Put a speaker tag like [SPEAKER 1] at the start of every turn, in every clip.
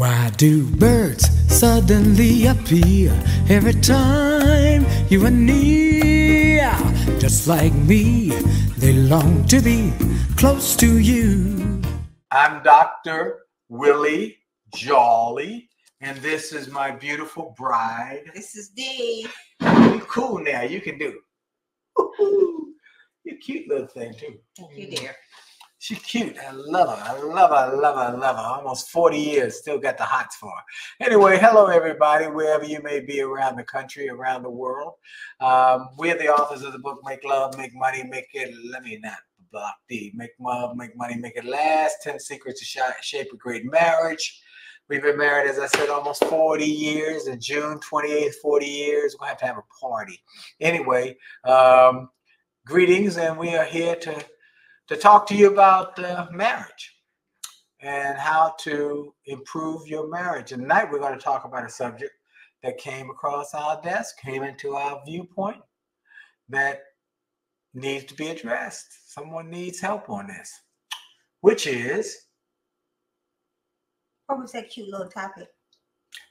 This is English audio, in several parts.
[SPEAKER 1] Why do birds suddenly appear every time you are near? Just like me, they long to be close to you.
[SPEAKER 2] I'm Dr. Willie Jolley, and this is my beautiful bride.
[SPEAKER 3] This is Dee.
[SPEAKER 2] You cool now, you can do. Woo-hoo. You cute little thing too.
[SPEAKER 3] Thank you, dear.
[SPEAKER 2] She's cute. I love her. I love her. I love her. I love her. Almost 40 years, still got the hots for her. Anyway, hello everybody, wherever you may be around the country, around the world. Um, we're the authors of the book Make Love, Make Money, Make It. Let me not block Dee. Make love, make money, make it last. 10 secrets to shape a great marriage. We've been married, as I said, almost 40 years. In June 28th, 40 years. We'll have to have a party. Anyway, um, greetings, and we are here to to talk to you about uh, marriage and how to improve your marriage. And tonight we're going to talk about a subject that came across our desk, came into our viewpoint that needs to be addressed. Someone needs help on this, which is
[SPEAKER 3] What was that cute little topic?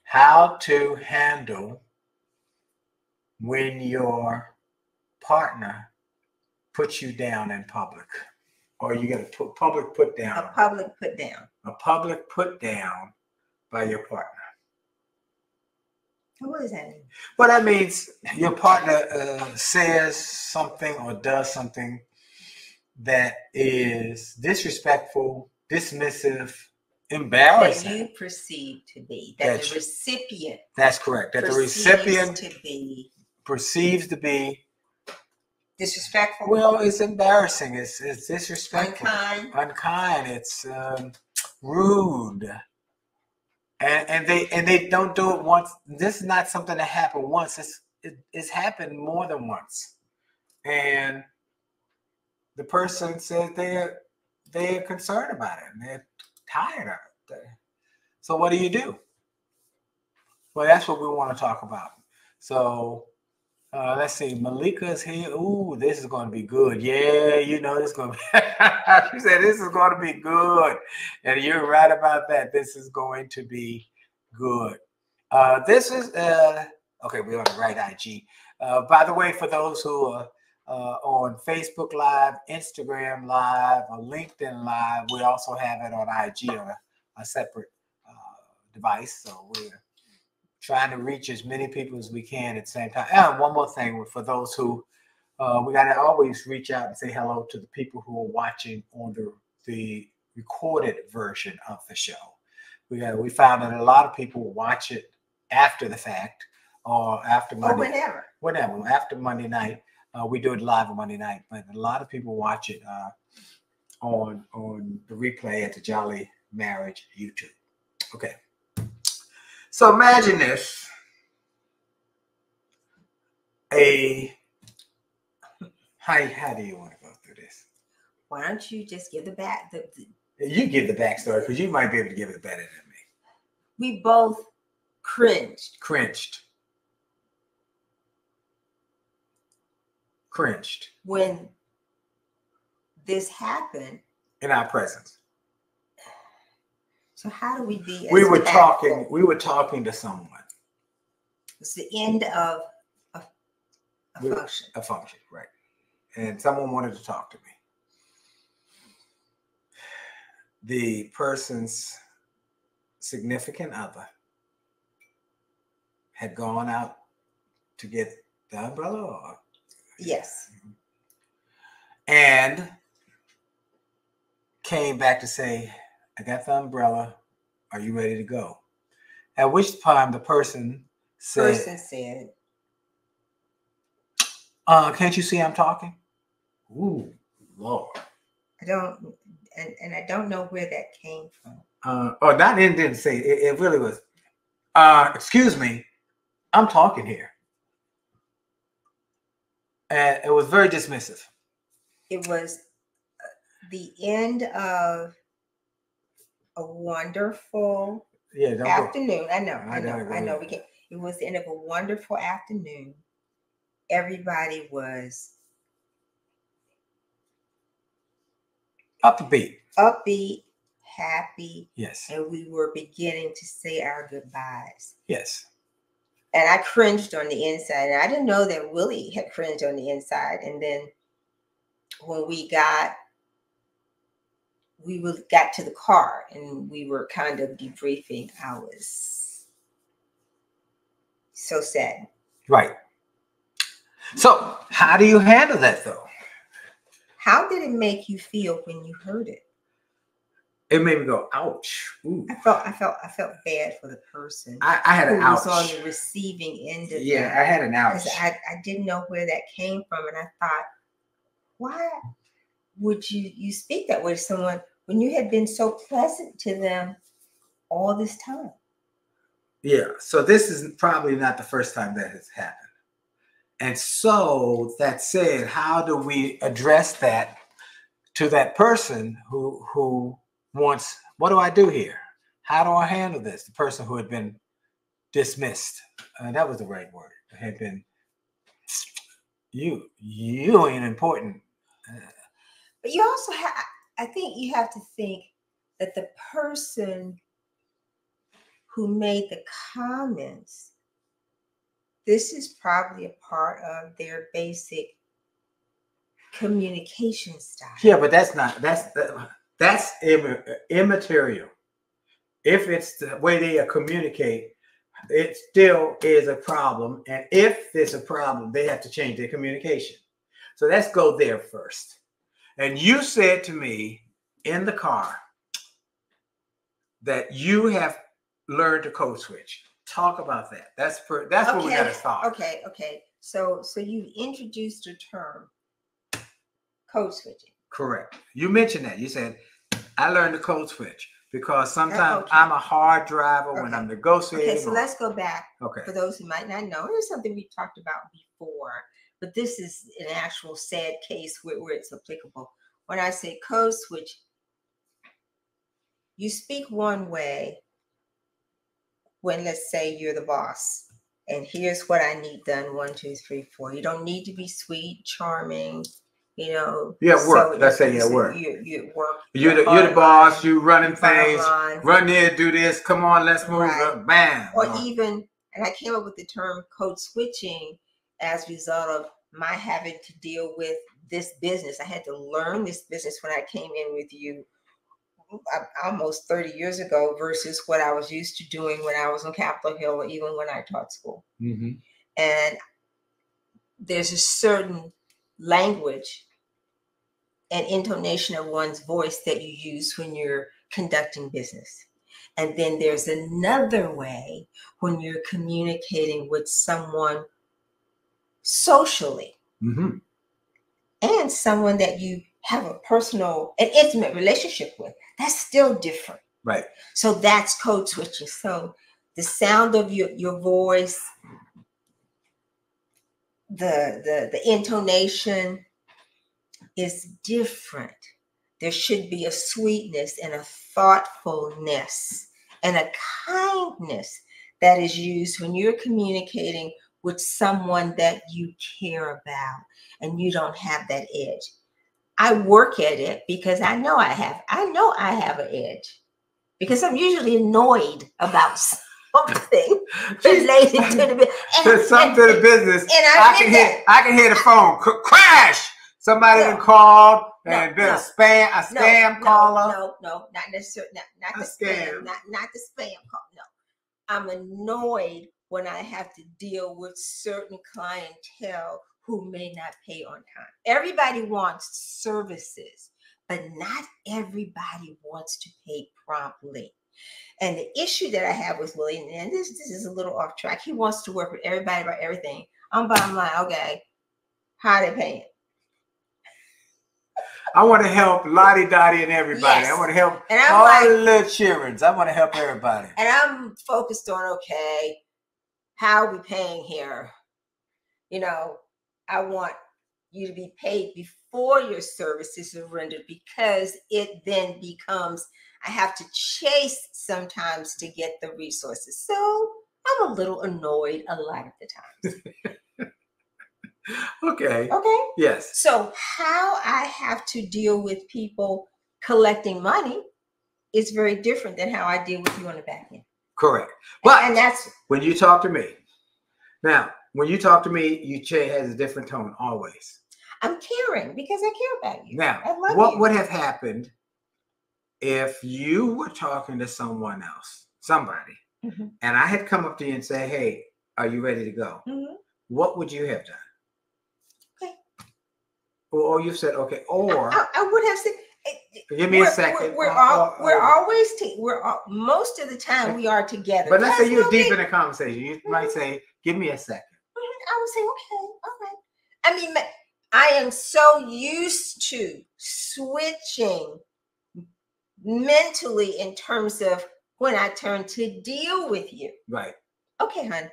[SPEAKER 2] how to handle when your partner puts you down in public or you get a pu- public put down
[SPEAKER 3] A public put down.
[SPEAKER 2] a public put down by your partner.
[SPEAKER 3] What does that mean?
[SPEAKER 2] Well, that means your partner uh, says something or does something that is disrespectful, dismissive,
[SPEAKER 3] That
[SPEAKER 2] embarrassing.
[SPEAKER 3] you perceive to be. That
[SPEAKER 2] That's-
[SPEAKER 3] the recipient
[SPEAKER 2] That's correct. That the recipient
[SPEAKER 3] to be
[SPEAKER 2] perceives to be,
[SPEAKER 3] disrespectful,
[SPEAKER 2] well, it's embarrassing. It's, it's disrespectful,
[SPEAKER 3] unkind.
[SPEAKER 2] unkind. It's um, rude. And, and they and they don't do it once. This is not something that happened once. It's it, it's happened more than once. And the person says they're they're concerned about it and they're tired of it. So what do you do? Well, that's what we want to talk about. So uh, let's see. Malika's here. Ooh, this is going to be good. Yeah, you know this is going to be. she said this is going to be good, and you're right about that. This is going to be good. Uh, this is uh, okay. We're on the right IG. Uh, by the way, for those who are uh, on Facebook Live, Instagram Live, or LinkedIn Live, we also have it on IG on a, a separate uh, device. So we're trying to reach as many people as we can at the same time. And one more thing for those who uh, we got to always reach out and say hello to the people who are watching on the, the recorded version of the show. We got we found that a lot of people watch it after the fact or after Monday.
[SPEAKER 3] Or whenever.
[SPEAKER 2] whatever after Monday night. Uh, we do it live on Monday night, but a lot of people watch it uh, on on the replay at the Jolley Marriage YouTube. Okay. So imagine this. A how, how do you want to go through this?
[SPEAKER 3] Why don't you just give the back? The, the-
[SPEAKER 2] You give the backstory because you might be able to give it better than me.
[SPEAKER 3] we both cringed.
[SPEAKER 2] Cringed. Cringed
[SPEAKER 3] when this happened.
[SPEAKER 2] in our presence.
[SPEAKER 3] So how do we be?
[SPEAKER 2] We were talking, we were talking to someone,
[SPEAKER 3] It's the end of a, a
[SPEAKER 2] We-
[SPEAKER 3] function.
[SPEAKER 2] a function, right? And someone wanted to talk to me. The person's significant other had gone out to get the umbrella or
[SPEAKER 3] Yes.
[SPEAKER 2] and came back to say, I got the umbrella. Are you ready to go? At which time the person said,
[SPEAKER 3] Person said,
[SPEAKER 2] uh, Can't you see I'm talking? Ooh, Lord.
[SPEAKER 3] I don't, and, and I don't know where that came from.
[SPEAKER 2] Uh, or not, it didn't say, it, it really was, uh, Excuse me, I'm talking here. And it was very dismissive.
[SPEAKER 3] It was uh, the end of a wonderful
[SPEAKER 2] Yeah, don't go.
[SPEAKER 3] afternoon. I know,
[SPEAKER 2] I
[SPEAKER 3] I know, I know. We can. It was the end of a wonderful afternoon. Everybody was
[SPEAKER 2] Up the beat.
[SPEAKER 3] upbeat, happy,
[SPEAKER 2] Yes.
[SPEAKER 3] and we were beginning to say our goodbyes.
[SPEAKER 2] Yes.
[SPEAKER 3] And I cringed on the inside. And I didn't know that Willie had cringed on the inside. And then when we got we would got to the car and we were kind of debriefing, I was so sad.
[SPEAKER 2] Right. So, how do you handle that though?
[SPEAKER 3] How did it make you feel when you heard it?
[SPEAKER 2] It made me go, ouch. Ooh.
[SPEAKER 3] I felt I felt I felt bad for the person
[SPEAKER 2] I, I had an ouch.
[SPEAKER 3] was on the receiving end of
[SPEAKER 2] Yeah,
[SPEAKER 3] that.
[SPEAKER 2] I had an ouch.
[SPEAKER 3] I, I didn't know where that came from. And I thought, why would you you speak that way to someone when you had been so pleasant to them all this time?
[SPEAKER 2] Yeah. So this is probably not the first time that has happened. And so that said, how do we address that to that person who who wants what do I do here? How do I handle this? The person who had been dismissed. Uh, that was the right word. Had been you you ain't important. Uh,
[SPEAKER 3] But you also have I think you have to think that the person who made the comments, this is probably a part of their basic communication style.
[SPEAKER 2] Yeah, but that's not that's that's immaterial. If it's the way they communicate, it still is a problem. And if there's a problem, they have to change their communication. So let's go there first. And you said to me in the car that you have learned to code switch. Talk about that. That's per, that's what we got to start.
[SPEAKER 3] Okay, okay. So so you introduced a term, code switching.
[SPEAKER 2] Correct. You mentioned that. You said I learned to code switch because uh, sometimes
[SPEAKER 3] okay.
[SPEAKER 2] I'm a hard driver when I'm negotiating.
[SPEAKER 3] Okay, so
[SPEAKER 2] or-
[SPEAKER 3] let's go back
[SPEAKER 2] okay.
[SPEAKER 3] for those who might not know. It was something we talked about before, but this is an actual sad case where, where it's applicable. When I say code switch, you speak one way when let's say you're the boss and here's what I need done one, two, three, four. You don't need to be sweet, charming, you know.
[SPEAKER 2] You at work.
[SPEAKER 3] so
[SPEAKER 2] Let's say
[SPEAKER 3] you-
[SPEAKER 2] you're at work.
[SPEAKER 3] You, you work.
[SPEAKER 2] You're the, you're the boss. You running things.
[SPEAKER 3] line.
[SPEAKER 2] Run there, do this. Come on, let's move.
[SPEAKER 3] Right.
[SPEAKER 2] up, Bam.
[SPEAKER 3] or
[SPEAKER 2] Uh,
[SPEAKER 3] even and i came up with the term code switching as a result of my having to deal with this business i had to learn this business when i came in with you uh, almost 30 years ago versus what i was used to doing when i was on capitol hill or even when i taught school
[SPEAKER 2] mhm.
[SPEAKER 3] and there's a certain language and intonation of one's voice that you use when you're conducting business. And then there's another way when you're communicating with someone socially
[SPEAKER 2] Mhm.
[SPEAKER 3] and someone that you have a personal and intimate relationship with. That's still different.
[SPEAKER 2] Right.
[SPEAKER 3] So that's code switching. So the sound of your, your voice, the, the the intonation is different. There should be a sweetness and a thoughtfulness and a kindness that is used when you're communicating with someone that you care about and you don't have that edge. I work at it because I know I have. I know I have an edge because I'm usually annoyed about something related to the business.
[SPEAKER 2] Something to the business.
[SPEAKER 3] and I
[SPEAKER 2] I can
[SPEAKER 3] admit
[SPEAKER 2] hear. I can hear the phone cr- crash. Somebody
[SPEAKER 3] No.
[SPEAKER 2] called
[SPEAKER 3] No,
[SPEAKER 2] and been
[SPEAKER 3] no.
[SPEAKER 2] a spam, a spam
[SPEAKER 3] no,
[SPEAKER 2] caller.
[SPEAKER 3] No, no, not necessarily. Not, not the spam.
[SPEAKER 2] scam.
[SPEAKER 3] Not not the spam call. No, I'm annoyed when I have to deal with certain clientele who may not pay on time. Everybody wants services, but not everybody wants to pay promptly. And the issue that I have with Willie, and this, this is a little off track, he wants to work with everybody about everything. I'm bottom line, okay, how they paying?
[SPEAKER 2] I want to help Lottie Dottie and everybody. I want to help
[SPEAKER 3] And
[SPEAKER 2] all
[SPEAKER 3] like,
[SPEAKER 2] the little childrens. I want to help everybody.
[SPEAKER 3] and I'm focused on okay, how are we paying here? You know, I want you to be paid before your services are rendered because it then becomes I have to chase sometimes to get the resources. So I'm a little annoyed a lot of the time.
[SPEAKER 2] Okay.
[SPEAKER 3] Okay.
[SPEAKER 2] Yes.
[SPEAKER 3] So how I have to deal with people collecting money is very different than how I deal with you on the back end.
[SPEAKER 2] Correct. But
[SPEAKER 3] and that's
[SPEAKER 2] when you talk to me, now when you talk to me, you Che has a different tone always.
[SPEAKER 3] I'm caring because I care about you.
[SPEAKER 2] Now,
[SPEAKER 3] I
[SPEAKER 2] what
[SPEAKER 3] you.
[SPEAKER 2] would have happened if you were talking to someone else, somebody,
[SPEAKER 3] Mhm.
[SPEAKER 2] and I had come up to you and say, "Hey, are you ready to go?"
[SPEAKER 3] Mhm.
[SPEAKER 2] What would you have done?
[SPEAKER 3] Okay.
[SPEAKER 2] Or, or you said, "Okay," or
[SPEAKER 3] I, I would have said.
[SPEAKER 2] Give me
[SPEAKER 3] we're,
[SPEAKER 2] a second.
[SPEAKER 3] We're, we're,
[SPEAKER 2] or-
[SPEAKER 3] all,
[SPEAKER 2] or-
[SPEAKER 3] we're always ta- we're all, most of the time we are together.
[SPEAKER 2] But let's say you're
[SPEAKER 3] no
[SPEAKER 2] deep
[SPEAKER 3] big-
[SPEAKER 2] in a conversation. You might mm-hmm. say, "Give me a second. Mm-hmm.
[SPEAKER 3] I would say, okay, all right. I mean, I am so used to switching mentally in terms of when I turn to deal with you.
[SPEAKER 2] Right.
[SPEAKER 3] Okay, hon.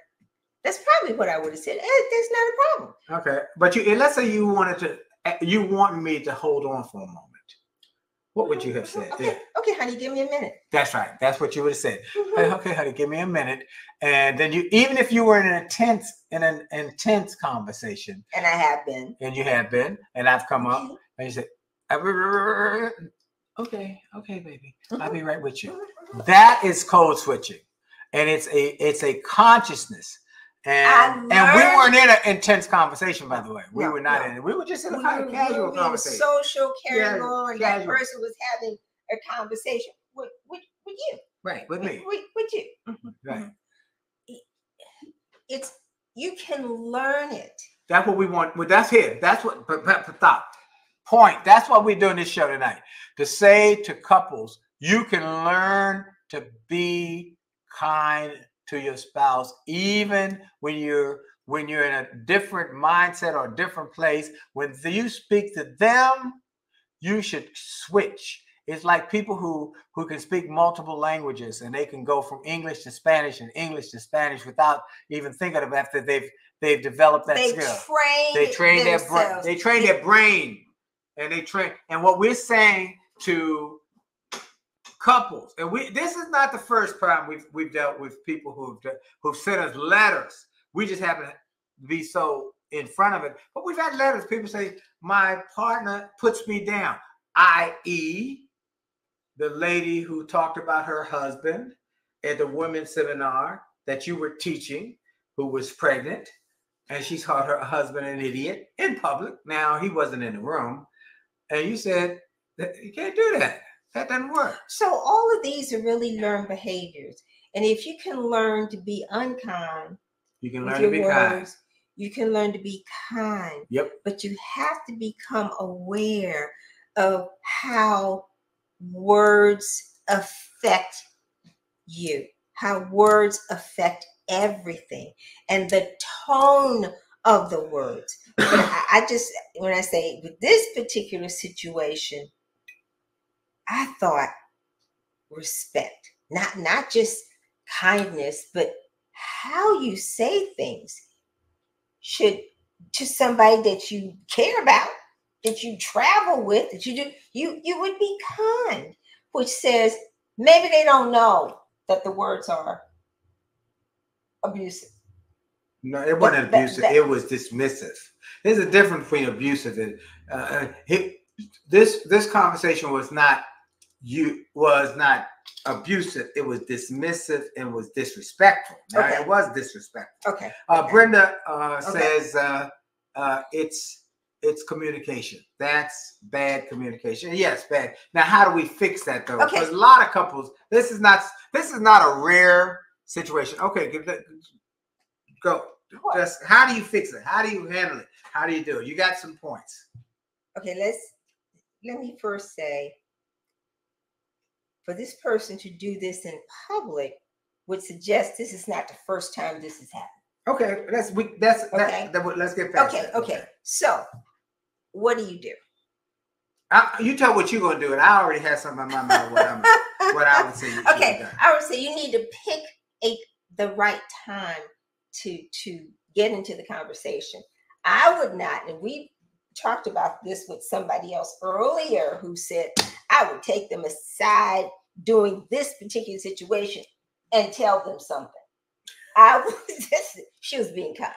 [SPEAKER 3] That's probably what I would have said. Eh, That's not a problem.
[SPEAKER 2] Okay. But you, let's say you wanted to, eh, you want me to hold on for a moment. What would you have said?
[SPEAKER 3] Okay,
[SPEAKER 2] Yeah,
[SPEAKER 3] okay, honey, give me a minute.
[SPEAKER 2] that's right. That's what you would have said.
[SPEAKER 3] Mhm.
[SPEAKER 2] Hey, okay, honey, give me a minute. And then you, even if you were in an intense, in an intense conversation,
[SPEAKER 3] And I have been.
[SPEAKER 2] and you have been, and I've come up,
[SPEAKER 3] Okay.
[SPEAKER 2] and you say, "Uh, okay, okay, baby, I'll be right with you.
[SPEAKER 3] Mhm.
[SPEAKER 2] That is code switching, and it's a it's a consciousness. And and we weren't in an intense conversation, by the way. We
[SPEAKER 3] No,
[SPEAKER 2] were not
[SPEAKER 3] no.
[SPEAKER 2] in it. We were just in a
[SPEAKER 3] We
[SPEAKER 2] kind
[SPEAKER 3] were-
[SPEAKER 2] of
[SPEAKER 3] we
[SPEAKER 2] casual conversation.
[SPEAKER 3] social, carrying
[SPEAKER 2] Yeah,
[SPEAKER 3] on, and
[SPEAKER 2] casual.
[SPEAKER 3] that person was having a conversation with, with, with you.
[SPEAKER 2] right, with me.
[SPEAKER 3] With, with you.
[SPEAKER 2] Mm-hmm, mm-hmm, right. Mm-hmm.
[SPEAKER 3] It's you can learn it.
[SPEAKER 2] That's what we want. Well, that's here. That's what. But, but, but stop. Point. That's what we're doing this show tonight. To say to couples, you can learn to be kind to your spouse, even when you're when you're in a different mindset or a different place. When you speak to them, you should switch. It's like people who who can speak multiple languages and they can go from English to Spanish and English to Spanish without even thinking of it after they've they've developed that
[SPEAKER 3] they
[SPEAKER 2] skill
[SPEAKER 3] train.
[SPEAKER 2] they train their brain they train their brain and they train and what we're saying to couples and we this is not the first time we've we've dealt with people who've who've sent us letters we just happen to be so in front of it but we've had letters people say my partner puts me down i.e the lady who talked about her husband at the women's seminar that you were teaching who was pregnant and she called her husband an idiot in public. Now he wasn't in the room, and you said you can't do that. That doesn't work.
[SPEAKER 3] So all of these are really learned behaviors. And if you can learn to be unkind
[SPEAKER 2] You can learn to be kind.
[SPEAKER 3] you can learn to be kind.
[SPEAKER 2] Yep.
[SPEAKER 3] But you have to become aware of how words affect you, how words affect everything, and the tone of the words. I just, when I say with this particular situation, I thought respect, not not just kindness, but how you say things should to somebody that you care about, that you travel with, that you do, you you would be kind, which says maybe they don't know that the words are abusive.
[SPEAKER 2] No, it wasn't
[SPEAKER 3] That- that-
[SPEAKER 2] abusive.
[SPEAKER 3] that-
[SPEAKER 2] it was dismissive. There's a difference between abusive and uh, uh, he, this. This conversation was not you was not abusive. It was dismissive and was disrespectful. Now,
[SPEAKER 3] Okay.
[SPEAKER 2] It was disrespectful.
[SPEAKER 3] Okay.
[SPEAKER 2] Uh,
[SPEAKER 3] okay.
[SPEAKER 2] Brenda uh,
[SPEAKER 3] Okay.
[SPEAKER 2] says uh, uh, it's it's communication. That's bad communication. Yes, bad. Now, how do we fix that though?
[SPEAKER 3] Okay.
[SPEAKER 2] Because a lot of couples, this is not this is not a rare situation. Okay, give that, go.
[SPEAKER 3] What?
[SPEAKER 2] Just how do you fix it? How do you handle it? How do you do it? You got some points.
[SPEAKER 3] Okay, let's let me first say for this person to do this in public would suggest this is not the first time this has happened.
[SPEAKER 2] Okay, that's we. That's
[SPEAKER 3] Okay.
[SPEAKER 2] that, that- Let's get past.
[SPEAKER 3] Okay,
[SPEAKER 2] that.
[SPEAKER 3] okay. So, what do you do?
[SPEAKER 2] I, you tell what you're gonna do, and I already have something in my mind. What I'm, what I would say. you
[SPEAKER 3] okay. I would say you need to pick a the right time to to get into the conversation. I would not, and we talked about this with somebody else earlier who said I would take them aside during this particular situation and tell them something. I was she was being kind.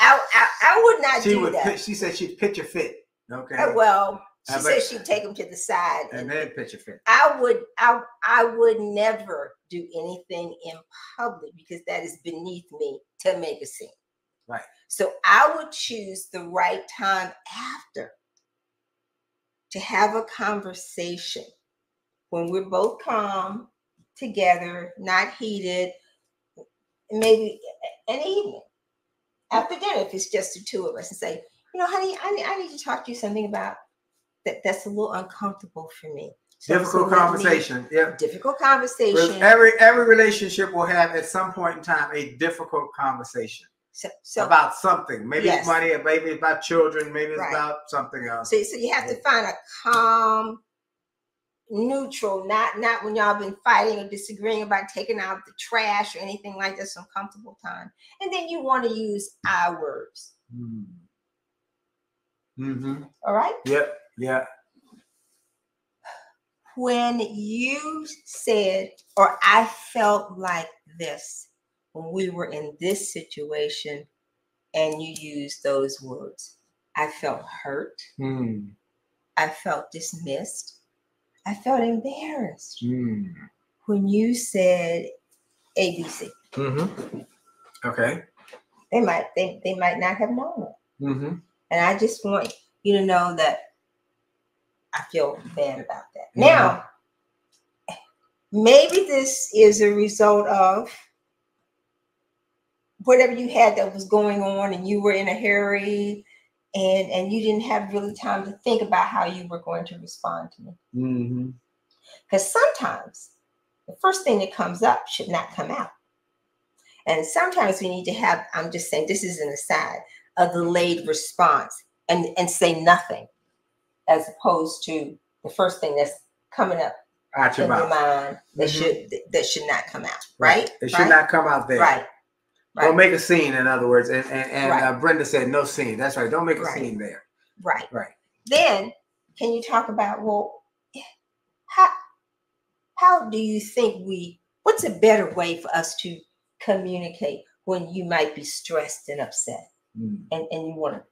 [SPEAKER 3] I I, I would not
[SPEAKER 2] She
[SPEAKER 3] do
[SPEAKER 2] would.
[SPEAKER 3] that.
[SPEAKER 2] Pitch, she said she'd pitch a fit. Okay.
[SPEAKER 3] Uh, well, She
[SPEAKER 2] I
[SPEAKER 3] said she'd take them to the side.
[SPEAKER 2] and
[SPEAKER 3] And
[SPEAKER 2] then pitch a fit.
[SPEAKER 3] I would, I, I would never do anything in public because that is beneath me to make a scene.
[SPEAKER 2] Right.
[SPEAKER 3] So I would choose the right time after to have a conversation when we're both calm together, not heated, maybe an evening after dinner if it's just the two of us and say, you know, honey, I, need- I need to talk to you something about that that's a little uncomfortable for me. So-
[SPEAKER 2] Difficult conversation. Yeah.
[SPEAKER 3] Difficult conversation.
[SPEAKER 2] Every every relationship will have at some point in time a difficult conversation
[SPEAKER 3] So, so,
[SPEAKER 2] about something. Maybe
[SPEAKER 3] Yes.
[SPEAKER 2] it's money, or maybe it's about children, maybe it's
[SPEAKER 3] Right.
[SPEAKER 2] about something else.
[SPEAKER 3] so, so you have to find a calm, neutral, not not when y'all been fighting or disagreeing about taking out the trash or anything like that. Some comfortable time, and then you want to use our words.
[SPEAKER 2] Mm-hmm.
[SPEAKER 3] All right.
[SPEAKER 2] Yep. Yeah.
[SPEAKER 3] when you said, or I felt like this when we were in this situation, and you used those words, I felt hurt.
[SPEAKER 2] Mm.
[SPEAKER 3] I felt dismissed. I felt embarrassed
[SPEAKER 2] Mm.
[SPEAKER 3] when you said ABC.
[SPEAKER 2] Mm-hmm. Okay.
[SPEAKER 3] They might they, they might not have known it.
[SPEAKER 2] Mm-hmm.
[SPEAKER 3] And I just want you to know that I feel bad about that. Now, maybe this is a result of whatever you had that was going on and you were in a hurry and and you didn't have really time to think about how you were going to respond to me.
[SPEAKER 2] Mm-hmm.
[SPEAKER 3] Because sometimes the first thing that comes up should not come out. And sometimes we need to have, I'm just saying, this is an aside, a delayed response and, and say nothing as opposed to the first thing that's coming up
[SPEAKER 2] Out your
[SPEAKER 3] in your mind that
[SPEAKER 2] Mhm.
[SPEAKER 3] should that should not come out. Right?
[SPEAKER 2] It should
[SPEAKER 3] right?
[SPEAKER 2] not come out there.
[SPEAKER 3] Right.
[SPEAKER 2] Don't make a scene, in other words. And and, and
[SPEAKER 3] Right.
[SPEAKER 2] uh, Brenda said no scene. That's right. Don't make a
[SPEAKER 3] Right.
[SPEAKER 2] scene there.
[SPEAKER 3] Right.
[SPEAKER 2] Right.
[SPEAKER 3] Then can you talk about well how how do you think we what's a better way for us to communicate when you might be stressed and upset
[SPEAKER 2] Mm.
[SPEAKER 3] and, and you want to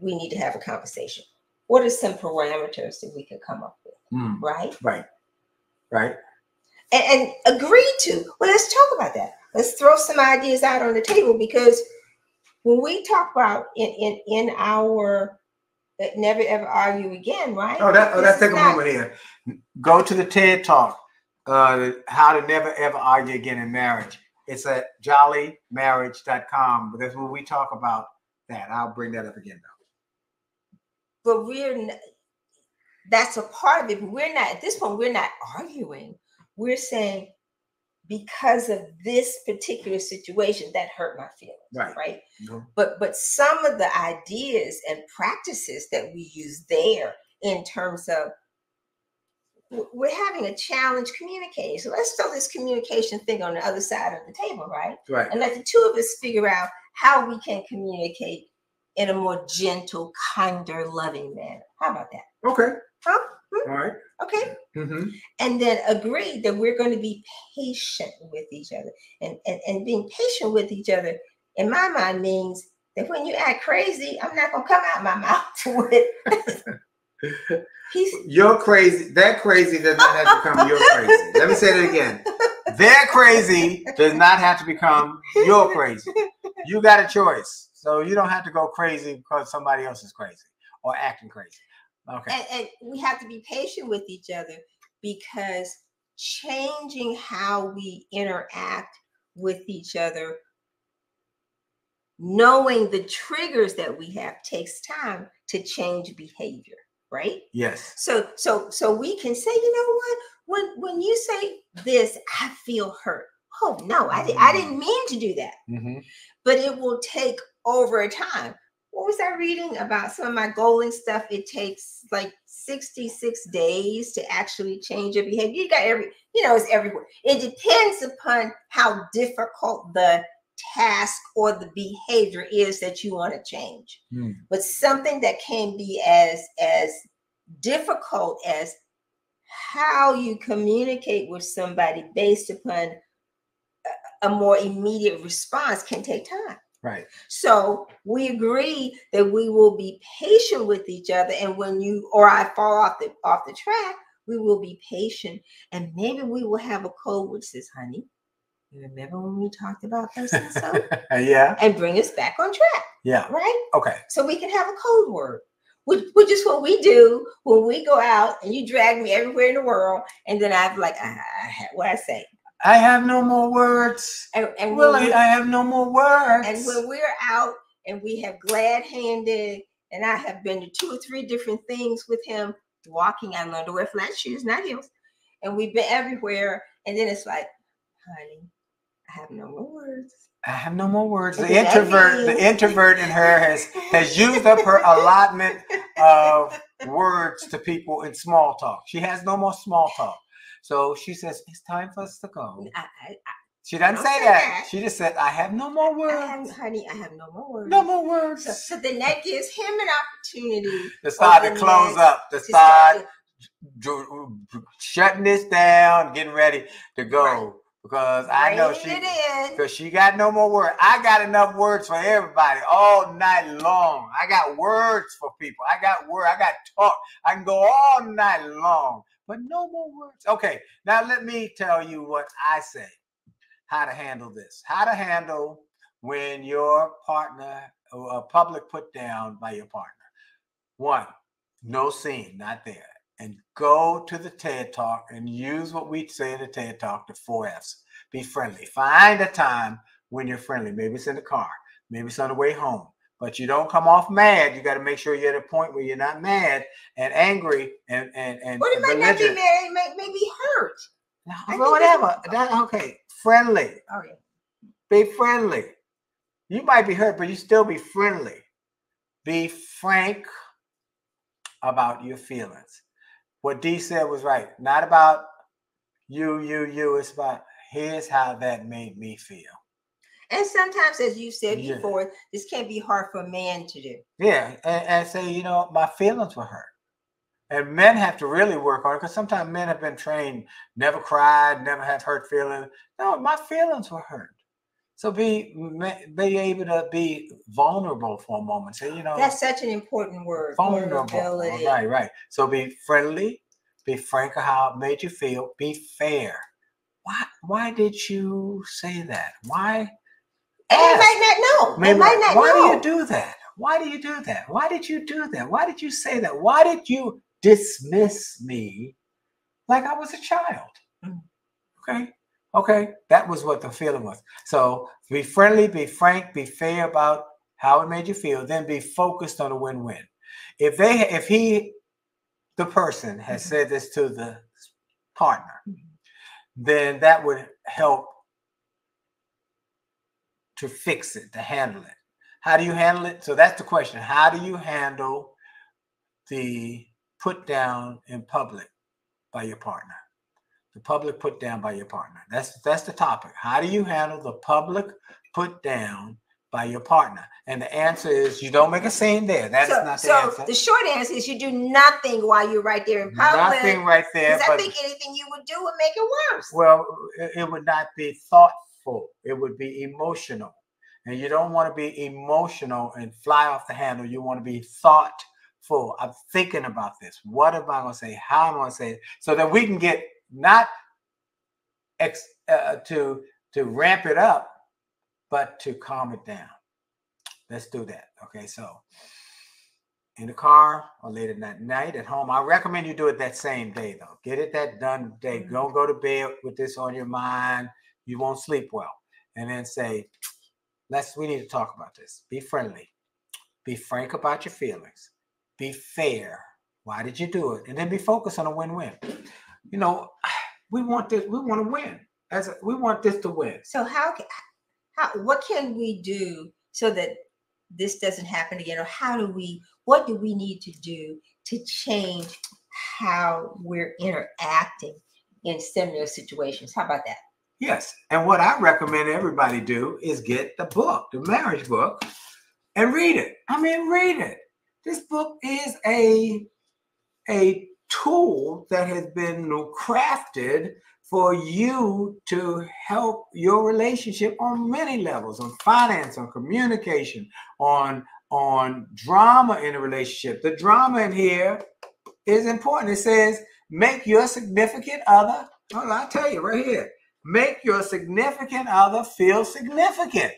[SPEAKER 3] we need to have a conversation what are some parameters that we could come up with
[SPEAKER 2] Mm.
[SPEAKER 3] right
[SPEAKER 2] Right. Right.
[SPEAKER 3] and, and agree to well let's talk about that let's throw some ideas out on the table because when we talk about in in in our uh, never ever argue again right
[SPEAKER 2] Oh, that, oh,
[SPEAKER 3] This
[SPEAKER 2] let's take a
[SPEAKER 3] not-
[SPEAKER 2] moment here. Go to the TED Talk, uh, How to Never Ever Argue Again in Marriage. It's at jolleymarriage.com. But that's when we talk about that. I'll bring that up again. Though.
[SPEAKER 3] But we're that's a part of it we're not at this point we're not arguing we're saying because of this particular situation that hurt my feelings
[SPEAKER 2] Right.
[SPEAKER 3] right
[SPEAKER 2] Mhm.
[SPEAKER 3] but but some of the ideas and practices that we use there in terms of we're having a challenge communicating so let's throw this communication thing on the other side of the table right
[SPEAKER 2] Right.
[SPEAKER 3] and let the two of us figure out how we can communicate in a more gentle kinder loving manner how about that
[SPEAKER 2] Okay.
[SPEAKER 3] Huh?
[SPEAKER 2] All right.
[SPEAKER 3] Okay
[SPEAKER 2] Mm-hmm.
[SPEAKER 3] and then agree that we're going to be patient with each other and, and and being patient with each other in my mind means that when you act crazy i'm not going to come out my mouth with he's
[SPEAKER 2] You're crazy. That crazy does not have to become you're crazy. Let me say that again. They're crazy does not have to become you're crazy. You got a choice. So you don't have to go crazy because somebody else is crazy or acting crazy. Okay.
[SPEAKER 3] and, and we have to be patient with each other because changing how we interact with each other knowing the triggers that we have takes time to change behavior right
[SPEAKER 2] Yes.
[SPEAKER 3] so so so we can say you know what when when you say this i feel hurt oh no i, di- I didn't mean to do that
[SPEAKER 2] Mm-hmm.
[SPEAKER 3] but it will take over time what was i reading about? Some of my goaling stuff it takes like 66 days to actually change your behavior. You got every you know it's everywhere. It depends upon how difficult the task or the behavior is that you want to change.
[SPEAKER 2] Mm.
[SPEAKER 3] but something that can be as as difficult as how you communicate with somebody based upon a- a more immediate response can take time
[SPEAKER 2] Right.
[SPEAKER 3] So we agree that we will be patient with each other, and when you or I fall off the off the track, we will be patient, and maybe we will have a code which says, "Honey, you remember when we talked about this and so?"
[SPEAKER 2] yeah.
[SPEAKER 3] and bring us back on track,
[SPEAKER 2] Yeah.
[SPEAKER 3] right?
[SPEAKER 2] Okay.
[SPEAKER 3] So we can have a code word, which, which is what we do when we go out and you drag me everywhere in the world, and then I'm like, I, I, what I say,
[SPEAKER 2] I have no more words.
[SPEAKER 3] and and when
[SPEAKER 2] Willie,
[SPEAKER 3] we-
[SPEAKER 2] I have no more words.
[SPEAKER 3] and when we're out and we have glad handed, and I have been to two or three different things with him walking. I learned to wear flat shoes, not heels, and we've been everywhere. And then it's like, honey, I have no more words.
[SPEAKER 2] I have no more words. The
[SPEAKER 3] What does that
[SPEAKER 2] introvert, the introvert in her has has used up her allotment of words to people in small talk. She has no more small talk. So she says, It's time for us to go.
[SPEAKER 3] I, I,
[SPEAKER 2] She doesn't say
[SPEAKER 3] say
[SPEAKER 2] that.
[SPEAKER 3] that.
[SPEAKER 2] She just said, I have no more
[SPEAKER 3] I have,
[SPEAKER 2] words.
[SPEAKER 3] honey, I have no more words.
[SPEAKER 2] No more words.
[SPEAKER 3] So, so then that gives him an opportunity
[SPEAKER 2] To start to close up, to
[SPEAKER 3] to
[SPEAKER 2] start
[SPEAKER 3] start
[SPEAKER 2] shutting this down, getting ready to go.
[SPEAKER 3] Right.
[SPEAKER 2] Because I know she because she got no more words. I got enough words for everybody all night long. I got words for people. I got word. I got talk. I can go all night long, but no more words. Okay, now let me tell you what I say. How to handle this? How to handle when your partner or a public put down by your partner. One, no scene, not there. And go to the TED Talk and use what we say in the TED Talk, the four F's. Be friendly. Find a time when you're friendly. Maybe it's in the car, maybe it's on the way home. But you don't come off mad. You got to make sure you're at a point where you're not mad and angry and and and
[SPEAKER 3] Well, it might not be married, it may, may be hurt.
[SPEAKER 2] No,
[SPEAKER 3] I
[SPEAKER 2] but
[SPEAKER 3] think it's-
[SPEAKER 2] whatever. That, okay, friendly.
[SPEAKER 3] Yeah.
[SPEAKER 2] Be friendly. You might be hurt, but you still be friendly. Be frank about your feelings. What Dee said was right. Not about you, you, you. It's about here's how that made me feel.
[SPEAKER 3] And sometimes, as you said
[SPEAKER 2] Yeah.
[SPEAKER 3] before, this can be hard for a man to do.
[SPEAKER 2] Yeah, and, and say, you know, my feelings were hurt. And men have to really work on it because sometimes men have been trained, never cried, never had hurt feelings. No, my feelings were hurt. So be be able to be vulnerable for a moment. Say, you know,
[SPEAKER 3] That's such an important word.
[SPEAKER 2] vulnerable.
[SPEAKER 3] vulnerability.
[SPEAKER 2] Right, right. So be friendly, be frank of how it made you feel, be fair. Why why did you say that? Why
[SPEAKER 3] And they might not know.
[SPEAKER 2] Maybe,
[SPEAKER 3] they might not
[SPEAKER 2] why
[SPEAKER 3] know.
[SPEAKER 2] do you do that? Why do you do that? Why did you do that? Why did you say that? Why did you dismiss me like I was a child?
[SPEAKER 3] Mm.
[SPEAKER 2] Okay. Okay. That was what the feeling was. So be friendly, be frank, be fair about how it made you feel, then be focused on a win-win. If they if he the person has
[SPEAKER 3] Mhm.
[SPEAKER 2] said this to the partner,
[SPEAKER 3] Mhm.
[SPEAKER 2] then that would help to fix it, to handle it. How do you handle it? So that's the question. How do you handle the put down in public by your partner? The public put down by your partner. That's that's the topic. How do you handle the public put down by your partner? And the answer is you don't make a scene there. That is
[SPEAKER 3] so,
[SPEAKER 2] not the
[SPEAKER 3] so
[SPEAKER 2] answer.
[SPEAKER 3] the short answer is you do nothing while you're right there in public.
[SPEAKER 2] Nothing right there.
[SPEAKER 3] Because I think anything you would do would make it worse.
[SPEAKER 2] Well, it, it would not be It would be emotional. And you don't want to be emotional and fly off the handle. You want to be thoughtful. I'm thinking about this. What am I going to say? How am I going to say it? So that we can get not ex, uh, to to ramp it up, but to calm it down. Let's do that. Okay, so in the car or late at night, at home. I recommend you do it that same day though. Get it that done day. Don't go to bed with this on your mind. You won't sleep well. And then say, let's we need to talk about this. Be friendly. Be frank about your feelings. Be fair. Why did you do it? And then be focused on a win-win. You know, we want this, we want to win. As a, we want this to win.
[SPEAKER 3] So how how what can we do so that this doesn't happen again, or how do we what do we need to do to change how we're interacting in similar situations? How about that?
[SPEAKER 2] Yes. And what I recommend everybody do is get the book, the marriage book, and read it. I mean, read it. This book is a, a tool that has been crafted for you to help your relationship on many levels on finance on communication on on drama in a relationship the drama in here is important it says make your significant other well, i'll tell you right here make your significant other feel significant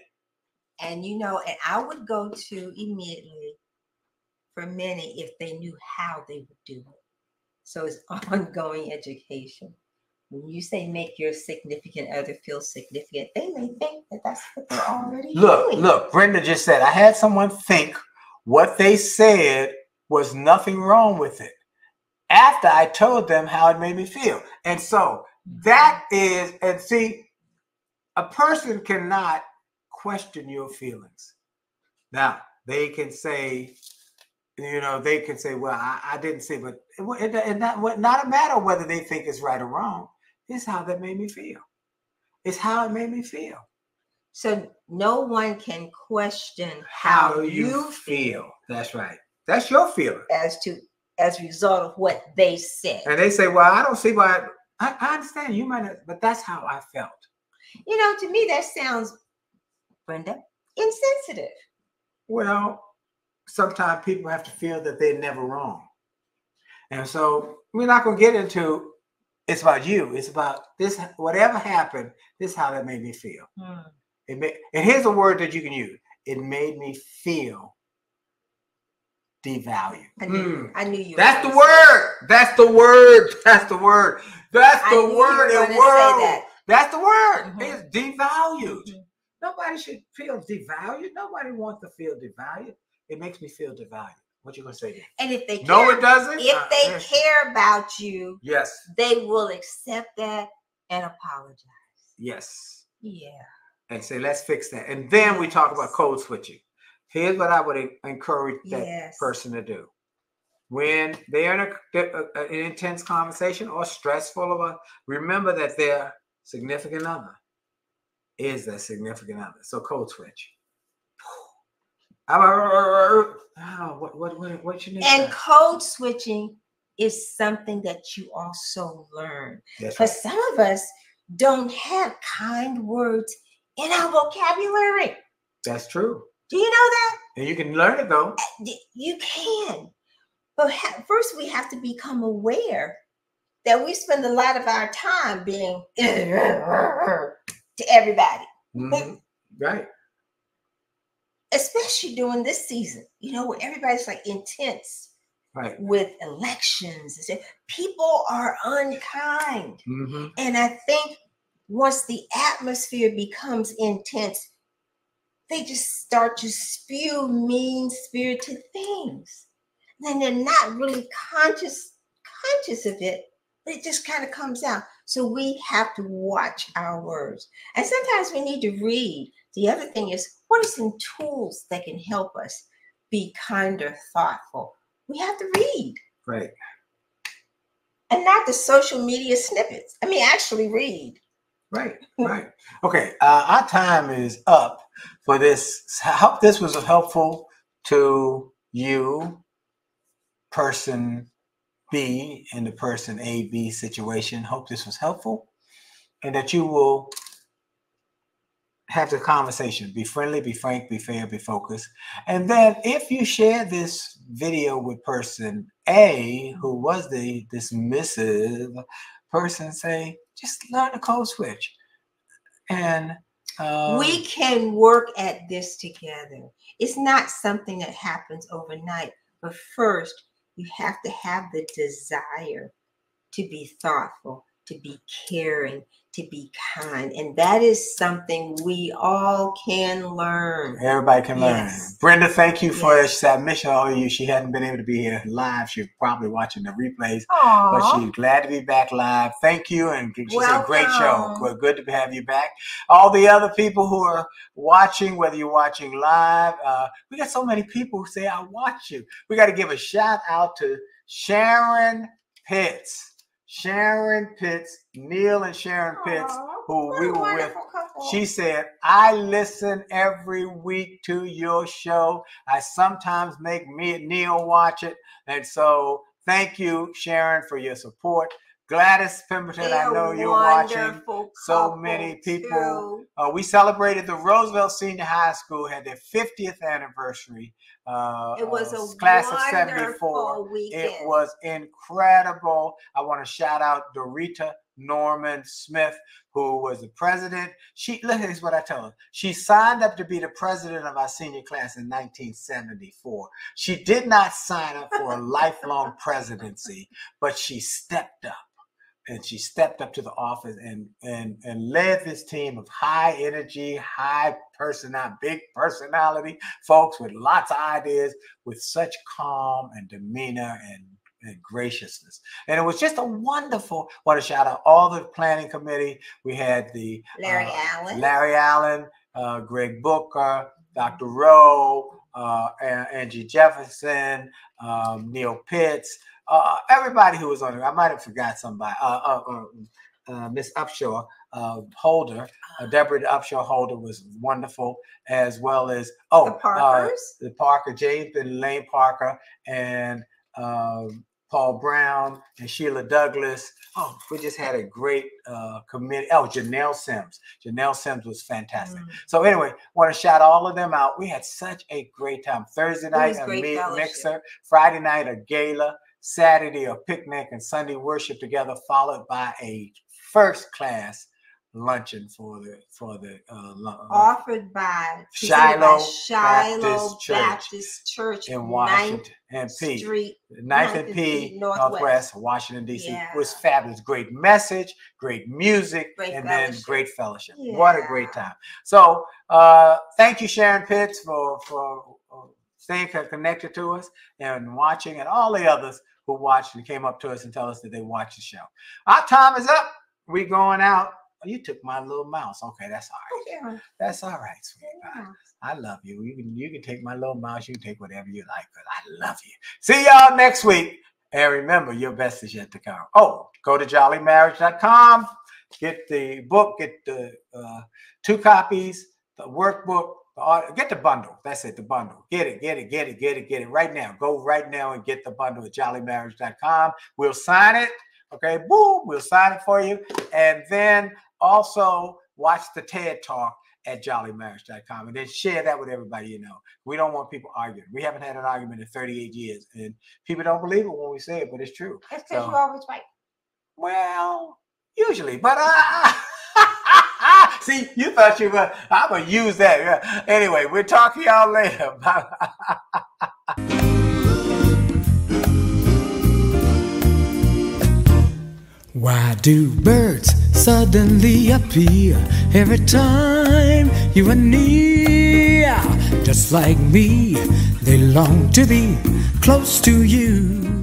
[SPEAKER 3] And you know, and I would go to immediately for many if they knew how they would do it. So it's ongoing education. When you say make your significant other feel significant, they may think that that's what they're already
[SPEAKER 2] Look,
[SPEAKER 3] doing.
[SPEAKER 2] look, Brenda just said, I had someone think what they said was nothing wrong with it after I told them how it made me feel. And so that is, and see, a person cannot question your feelings. Now, they can say, you know, they can say, well, I, I didn't say, but it, it, not, not a matter whether they think it's right or wrong. It's how that made me feel. It's how it made me feel.
[SPEAKER 3] So no one can question
[SPEAKER 2] how,
[SPEAKER 3] how,
[SPEAKER 2] you, feel. That's right. That's your feeling.
[SPEAKER 3] as to as a result of what they said.
[SPEAKER 2] And they say, well, I don't see why. I, I understand you might not, but that's how I felt.
[SPEAKER 3] You know, to me that sounds, Brenda, insensitive.
[SPEAKER 2] Well, sometimes people have to feel that they're never wrong. And so we're not going to get into it's about you. It's about this, whatever happened, this is how that made me feel. Hmm. It made, and here's a word that you can use. It made me feel devalued.
[SPEAKER 3] I knew,
[SPEAKER 2] Mm.
[SPEAKER 3] I knew you.
[SPEAKER 2] That's the word. That's the word. That's the word. That's the
[SPEAKER 3] knew you
[SPEAKER 2] word
[SPEAKER 3] were
[SPEAKER 2] in world.
[SPEAKER 3] that.
[SPEAKER 2] That's the word.
[SPEAKER 3] Mhm.
[SPEAKER 2] It's devalued.
[SPEAKER 3] Mhm.
[SPEAKER 2] Nobody should feel devalued. Nobody wants to feel devalued. It makes me feel devalued. What you gonna say? Then?
[SPEAKER 3] And if they
[SPEAKER 2] No,
[SPEAKER 3] care,
[SPEAKER 2] it doesn't.
[SPEAKER 3] if
[SPEAKER 2] Uh,
[SPEAKER 3] they
[SPEAKER 2] yes.
[SPEAKER 3] care about you,
[SPEAKER 2] Yes.
[SPEAKER 3] they will accept that and apologize.
[SPEAKER 2] Yes.
[SPEAKER 3] Yeah.
[SPEAKER 2] And say, let's fix that. And then we talk about code switching. Here's what I would encourage that
[SPEAKER 3] Yes.
[SPEAKER 2] person to do. When they're in a, a- a- uh, uh, an intense conversation or stressful of a, remember that their significant other is their significant other. So code switch. Oh, what what what what you need?
[SPEAKER 3] And code switching is something that you also learn. But
[SPEAKER 2] right.
[SPEAKER 3] some of us don't have kind words in our vocabulary.
[SPEAKER 2] That's true.
[SPEAKER 3] Do you know that?
[SPEAKER 2] And you can learn it though.
[SPEAKER 3] You can. But ha- first, we have to become aware that we spend a lot of our time being to everybody,
[SPEAKER 2] Mhm. Right.
[SPEAKER 3] especially during this season, you know, where everybody's like intense
[SPEAKER 2] Right.
[SPEAKER 3] with elections. People are unkind.
[SPEAKER 2] hmm
[SPEAKER 3] And I think once the atmosphere becomes intense, they just start to spew mean spirited things. And they're not really conscious conscious of it, but it just kind of comes out. So we have to watch our words. And sometimes we need to read. The other thing is, what are some tools that can help us be kinder, thoughtful? We have to read
[SPEAKER 2] Right.
[SPEAKER 3] and not the social media snippets. I mean, actually read.
[SPEAKER 2] Right. Right. Okay. Uh, our time is up for this. Hope this was helpful to you, person B, in the person A B situation. Hope this was helpful, and that you will have the conversation. Be friendly, be frank, be fair, be focused. And then if you share this video with person A, who was the dismissive person, say, just learn the code switch. And um,
[SPEAKER 3] we can work at this together. It's not something that happens overnight, but first, you have to have the desire to be thoughtful, to be caring, to be kind. And that is something we all can learn.
[SPEAKER 2] Everybody can learn.
[SPEAKER 3] Yes.
[SPEAKER 2] Brenda, thank you for
[SPEAKER 3] Yes.
[SPEAKER 2] submission. All of you, she hadn't been able to be here live. She's probably watching the replays, but she's glad to be back live. Thank you, and she said great show. Good to have you back. All the other people who are watching, whether you're watching live, uh, we got so many people who say I watch you. We got to give a shout out to Sharon Pitts. Sharon Pitts, Neil and Sharon Pitts,
[SPEAKER 3] Aw,
[SPEAKER 2] who we were with
[SPEAKER 3] couple.
[SPEAKER 2] she said, I listen every week to your show. I sometimes make me and Neil watch it. And so thank you, Sharon, for your support. Gladys Pemberton, I
[SPEAKER 3] They're
[SPEAKER 2] know you're watching. So many people. Uh, we celebrated the Roosevelt Senior High School had their 50th anniversary. Uh,
[SPEAKER 3] It was
[SPEAKER 2] uh,
[SPEAKER 3] a
[SPEAKER 2] class of '74.
[SPEAKER 3] wonderful weekend.
[SPEAKER 2] It was incredible. I want to shout out Dorita Norman Smith, who was the president. She look, here's what I tell her. She signed up to be the president of our senior class in 1974. She did not sign up for a lifelong presidency, but she stepped up. And she stepped up to the office and and and led this team of high energy, high personality, big personality folks with lots of ideas, with such calm and demeanor and and graciousness. And it was just a wonderful, want to shout out all the planning committee. We had the
[SPEAKER 3] Larry
[SPEAKER 2] uh,
[SPEAKER 3] Allen.
[SPEAKER 2] Larry Allen, uh, Greg Booker, Dr. Rowe, uh, Angie Jefferson, um, Neil Pitts, uh, everybody who was on it. I might have forgot somebody. Uh, uh, uh, uh, Miss Upshaw uh, Holder, uh, Deborah Upshaw Holder was wonderful, as well as oh,
[SPEAKER 3] the
[SPEAKER 2] uh,
[SPEAKER 3] Parkers.
[SPEAKER 2] the Parker, James and Lane Parker, and um, Paul Brown and Sheila Douglas. Oh, we just had a great uh, committee. Oh, Janelle Sims. Janelle Sims was fantastic.
[SPEAKER 3] Mm.
[SPEAKER 2] So anyway, want to shout all of them out. We had such a great time. Thursday night a
[SPEAKER 3] fellowship.
[SPEAKER 2] mixer, Friday night a gala, Saturday a picnic, and Sunday worship together, followed by a first class luncheon for the for the uh, uh,
[SPEAKER 3] offered by presented by
[SPEAKER 2] Shiloh
[SPEAKER 3] Shiloh
[SPEAKER 2] Baptist Church
[SPEAKER 3] Baptist Church,
[SPEAKER 2] in Washington and P.
[SPEAKER 3] Street.
[SPEAKER 2] Ninth and
[SPEAKER 3] Ninth
[SPEAKER 2] P, Northwest,
[SPEAKER 3] Northwest.
[SPEAKER 2] Washington, D.C.
[SPEAKER 3] Yeah.
[SPEAKER 2] was fabulous. Great message, great music,
[SPEAKER 3] Great
[SPEAKER 2] and then great fellowship. What a great time. So, uh, thank you, Sharon Pitts, for, for staying co- connected to us and watching, and all the others who watched and came up to us and tell us that they watched the show. Our time is up. we going out. Oh, you took my little mouse. Okay, that's all right.
[SPEAKER 3] Yeah,
[SPEAKER 2] That's all right, sweetheart.
[SPEAKER 3] yeah.
[SPEAKER 2] I love you. You can you can take my little mouse. You can take whatever you like, but I love you. See y'all next week. And remember, your best is yet to come. Oh, go to jolleymarriage.com, get the book, get the uh, two copies, the workbook, get the bundle. That's it, the bundle. Get it, get it, get it, get it, get it right now. Go right now and get the bundle at jolleymarriage.com. We'll sign it. Okay, boom, we'll sign it for you. And then also watch the TED Talk at jolleymarriage.com and then share that with everybody you know. We don't want people arguing. We haven't had an argument in 38 years, and people don't believe it when we say it, but it's true.
[SPEAKER 3] That's because
[SPEAKER 2] So-
[SPEAKER 3] you always right.
[SPEAKER 2] Well, usually, but uh, see, you thought you were. I'm gonna use that. Anyway, we'll talk to y'all later.
[SPEAKER 1] Why do birds suddenly appear every time you are near? Just like me, they long to be close to you.